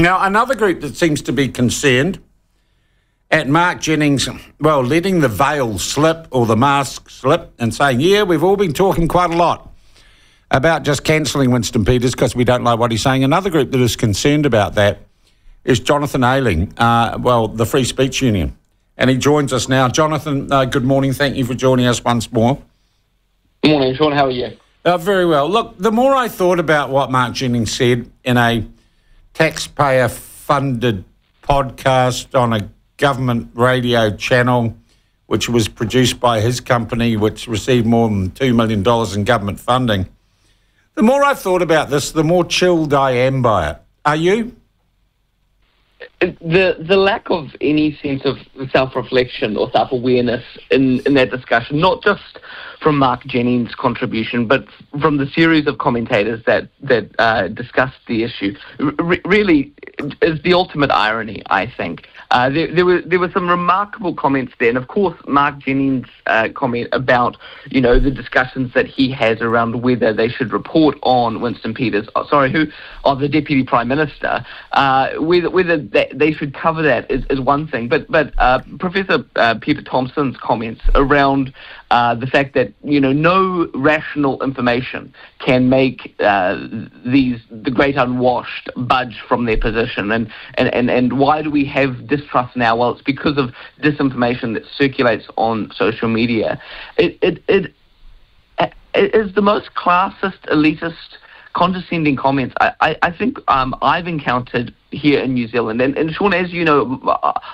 Now, another group that seems to be concerned at Mark Jennings, well, letting the veil slip or the mask slip and saying, yeah, we've all been talking quite a lot about just cancelling Winston Peters because we don't like what he's saying. Another group that is concerned about that is Jonathan Ayling, uh, well, the Free Speech Union. And he joins us now. Jonathan, uh, good morning. Thank you for joining us once more. Good morning, Sean. How are you? Uh, very well. Look, the more I thought about what Mark Jennings said in a taxpayer funded podcast on a government radio channel, which was produced by his company, which received more than $2 million in government funding. The more I've thought about this, the more chilled I am by it. Are you? The the lack of any sense of self reflection or self awareness in, in that discussion, not just from Mark Jennings' contribution, but from the series of commentators that that uh, discussed the issue, r- really is the ultimate irony. I think uh, there, there were there were some remarkable comments there, and of course Mark Jennings' uh, comment about you know the discussions that he has around whether they should report on Winston Peters, oh, sorry, who, of the Deputy Prime Minister, uh, whether whether they should cover that is, is one thing, but but uh, Professor uh, Peter Thompson's comments around uh, the fact that you know no rational information can make these the great unwashed budge from their position, and and and, and why do we have distrust now? Well, it's because of disinformation that circulates on social media. It, it, it, it is the most classist, elitist, condescending comments I, I, I think um, I've encountered here in New Zealand. And, and Sean, as you know,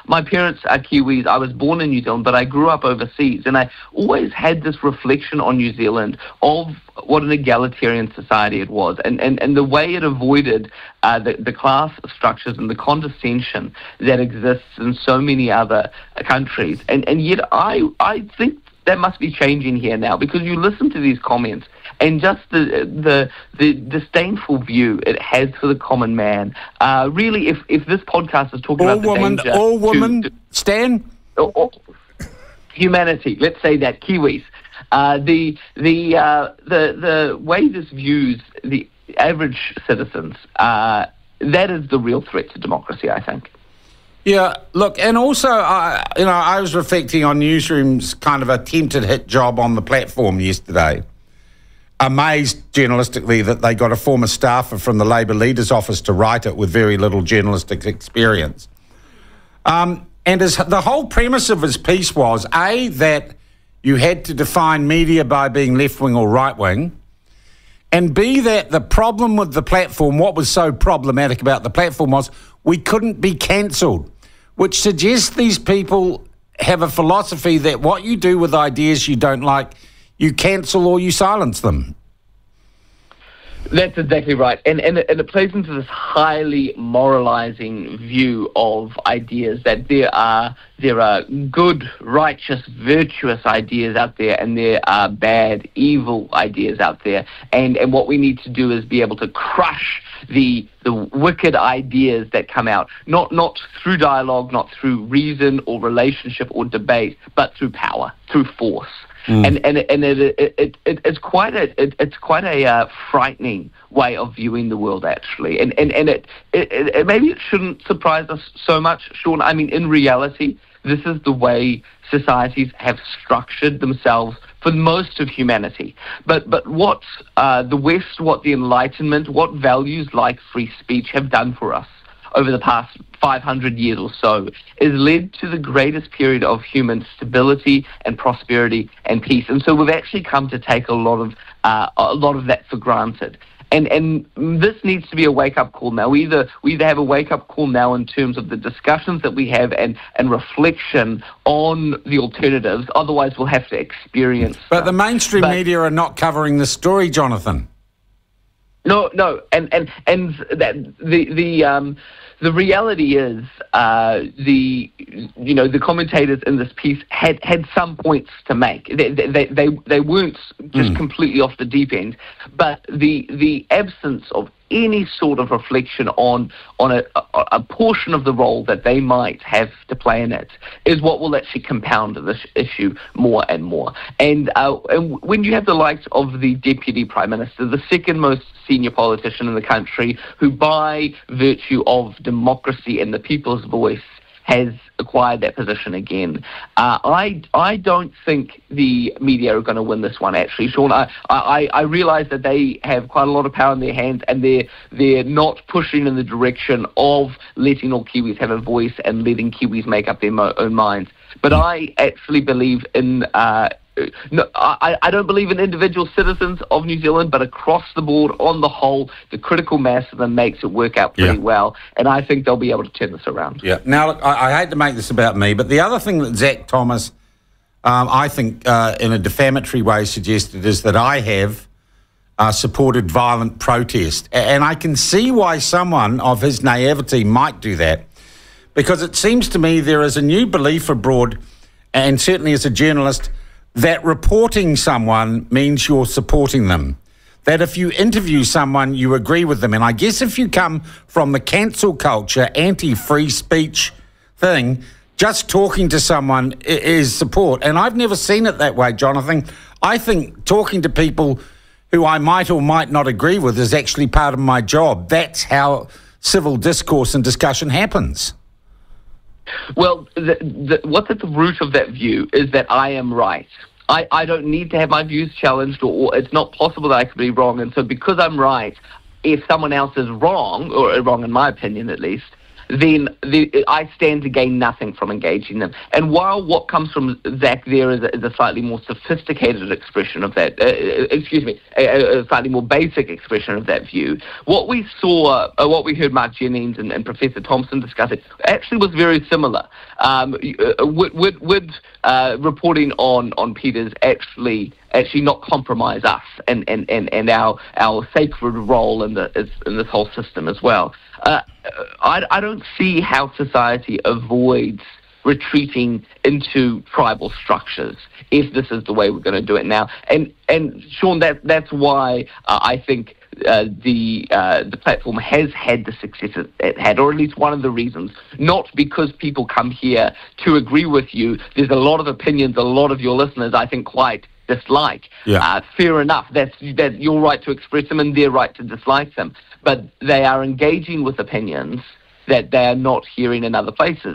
my parents are Kiwis. I was born in New Zealand, but I grew up overseas. And I always had this reflection on New Zealand of what an egalitarian society it was and, and, and the way it avoided uh, the, the class structures and the condescension that exists in so many other countries. And, and yet I, I think that must be changing here now because you listen to these comments and just the the the disdainful view it has for the common man. Uh, really, if if this podcast is talking all about woman, the all woman, to, Stan, humanity. Let's say that Kiwis. Uh, the the uh, the the way this views the average citizens. Uh, that is the real threat to democracy, I think. Yeah, look, and also, uh, you know, I was reflecting on Newsroom's kind of attempted hit job on the platform yesterday. Amazed journalistically that they got a former staffer from the Labour Leader's Office to write it with very little journalistic experience. Um, and his, the whole premise of his piece was A, that you had to define media by being left wing or right wing, and B, that the problem with the platform, what was so problematic about the platform was we couldn't be cancelled which suggests these people have a philosophy that what you do with ideas you don't like, you cancel or you silence them. That's exactly right. And, and, and it plays into this highly moralizing view of ideas that there are, there are good, righteous, virtuous ideas out there and there are bad, evil ideas out there. And, and what we need to do is be able to crush the, the wicked ideas that come out, not, not through dialogue, not through reason or relationship or debate, but through power, through force. Mm. And and and it, it, it, it, it's quite a it, it's quite a uh, frightening way of viewing the world actually. And and and it, it, it maybe it shouldn't surprise us so much, Sean. I mean, in reality, this is the way societies have structured themselves for most of humanity. But but what uh, the West, what the Enlightenment, what values like free speech have done for us over the past 500 years or so has led to the greatest period of human stability and prosperity and peace. And so we've actually come to take a lot of uh, a lot of that for granted. And and this needs to be a wake up call now. We either we either have a wake up call now in terms of the discussions that we have and, and reflection on the alternatives. Otherwise, we'll have to experience. But them. the mainstream but, media are not covering the story, Jonathan. No, no, and and and that the the um, the reality is uh, the you know the commentators in this piece had had some points to make. They they they, they weren't just mm. completely off the deep end, but the the absence of any sort of reflection on on a, a, a, portion of the role that they might have to play in it is what will actually compound this issue more and more. And, uh, and when you have the likes of the deputy prime minister, the second most senior politician in the country, who by virtue of democracy and the people's voice has acquired that position again. Uh, I I don't think the media are going to win this one. Actually, Sean, I, I I realise that they have quite a lot of power in their hands, and they're they're not pushing in the direction of letting all Kiwis have a voice and letting Kiwis make up their mo- own minds. But I actually believe in uh, no, I, I don't believe in individual citizens of New Zealand, but across the board, on the whole, the critical mass of them makes it work out pretty yeah. well, and I think they'll be able to turn this around. Yeah. Now, look, I, I hate to make this about me, but the other thing that Zach Thomas, um, I think, uh, in a defamatory way, suggested is that I have uh, supported violent protest, and I can see why someone of his naivety might do that, because it seems to me there is a new belief abroad, and certainly as a journalist that reporting someone means you're supporting them. That if you interview someone, you agree with them. And I guess if you come from the cancel culture, anti free speech thing, just talking to someone is support. And I've never seen it that way, Jonathan. I think talking to people who I might or might not agree with is actually part of my job. That's how civil discourse and discussion happens. Well, the, the, what's at the root of that view is that I am right. I, I don't need to have my views challenged, or, or it's not possible that I could be wrong. And so, because I'm right, if someone else is wrong, or wrong in my opinion at least, then the, I stand to gain nothing from engaging them. And while what comes from Zach there is a, is a slightly more sophisticated expression of that, uh, uh excuse me, a, a, slightly more basic expression of that view, what we saw, uh, what we heard Mark Jennings and, and, Professor Thompson discussing actually was very similar. Um, would, would, would uh, reporting on, on Peters actually actually not compromise us and, and, and, and our our sacred role in the in this whole system as well. Uh, I, I don't see how society avoids retreating into tribal structures if this is the way we're going to do it now. And and Sean, that that's why uh, I think. Uh, the uh, the platform has had the success it had, or at least one of the reasons. Not because people come here to agree with you. There's a lot of opinions. A lot of your listeners, I think, quite dislike. Yeah. Uh, fair enough. That's that your right to express them and their right to dislike them. But they are engaging with opinions that they are not hearing in other places.